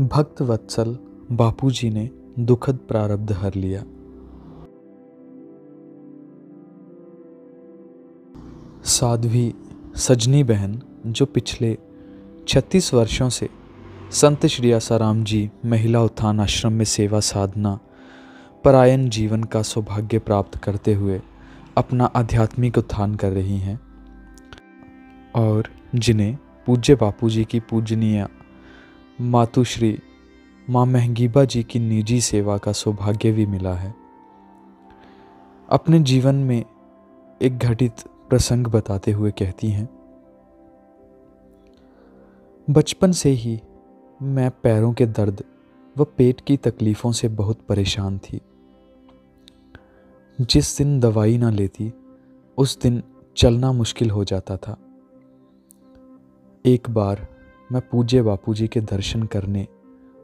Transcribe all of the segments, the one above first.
भक्त वत्सल बापूजी ने दुखद प्रारब्ध हर लिया। साध्वी सजनी बहन, जो पिछले 36 वर्षों से संत श्री आसाराम जी महिला उत्थान आश्रम में सेवा साधना, परायण जीवन का सौभाग्य प्राप्त करते हुए अपना आध्यात्मिक उत्थान कर रही हैं और जिन्हें पूज्य बापू जी की पूजनीय मातुश्री, माँ महंगीबा जी की निजी सेवा का सौभाग्य भी मिला है। अपने जीवन में एक घटित प्रसंग बताते हुए कहती हैं, बचपन से ही मैं पैरों के दर्द व पेट की तकलीफ़ों से बहुत परेशान थी। जिस दिन दवाई ना लेती, उस दिन चलना मुश्किल हो जाता था। एक बार मैं पूज्य बापूजी के दर्शन करने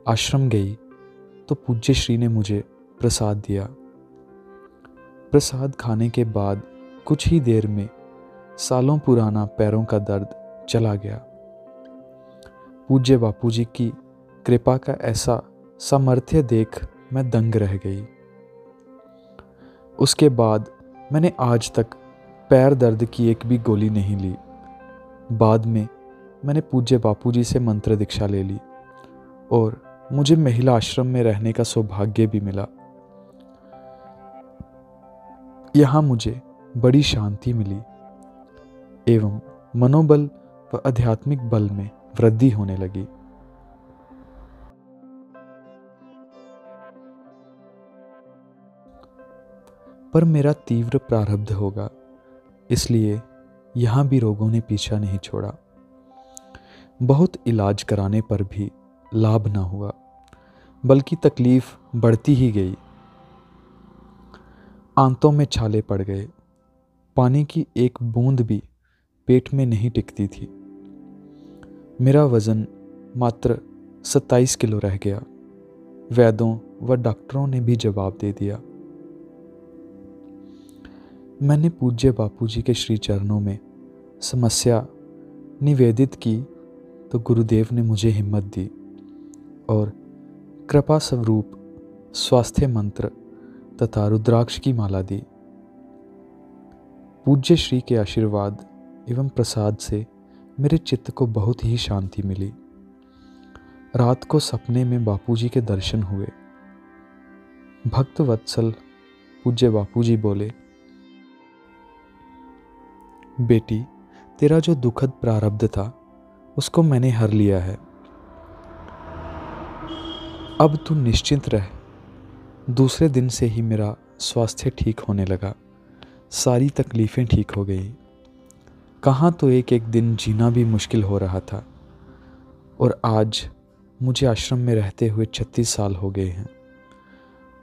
आश्रम गई तो पूज्य श्री ने मुझे प्रसाद दिया। प्रसाद खाने के बाद कुछ ही देर में सालों पुराना पैरों का दर्द चला गया। पूज्य बापूजी की कृपा का ऐसा सामर्थ्य देख मैं दंग रह गई। उसके बाद मैंने आज तक पैर दर्द की एक भी गोली नहीं ली। बाद में मैंने पूज्य बापूजी से मंत्र दीक्षा ले ली और मुझे महिला आश्रम में रहने का सौभाग्य भी मिला। यहाँ मुझे बड़ी शांति मिली एवं मनोबल व आध्यात्मिक बल में वृद्धि होने लगी। पर मेरा तीव्र प्रारब्ध होगा, इसलिए यहाँ भी रोगों ने पीछा नहीं छोड़ा। बहुत इलाज कराने पर भी लाभ ना हुआ, बल्कि तकलीफ़ बढ़ती ही गई। आंतों में छाले पड़ गए, पानी की एक बूंद भी पेट में नहीं टिकती थी। मेरा वज़न मात्र सत्ताईस किलो रह गया, वैद्यों व डॉक्टरों ने भी जवाब दे दिया। मैंने पूज्य बापूजी के श्री चरणों में समस्या निवेदित की तो गुरुदेव ने मुझे हिम्मत दी और कृपा स्वरूप स्वास्थ्य मंत्र तथा रुद्राक्ष की माला दी। पूज्य श्री के आशीर्वाद एवं प्रसाद से मेरे चित्त को बहुत ही शांति मिली। रात को सपने में बापूजी के दर्शन हुए। भक्त वत्सल पूज्य बापूजी बोले, बेटी, तेरा जो दुखद प्रारब्ध था उसको मैंने हर लिया है। अब तू निश्चिंत रह। दूसरे दिन से ही मेरा स्वास्थ्य ठीक होने लगा। सारी तकलीफ़ें ठीक हो गई। कहाँ तो एक एक दिन जीना भी मुश्किल हो रहा था। और आज मुझे आश्रम में रहते हुए छत्तीस साल हो गए हैं।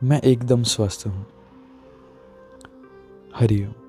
मैं एकदम स्वस्थ हूँ। हरिओम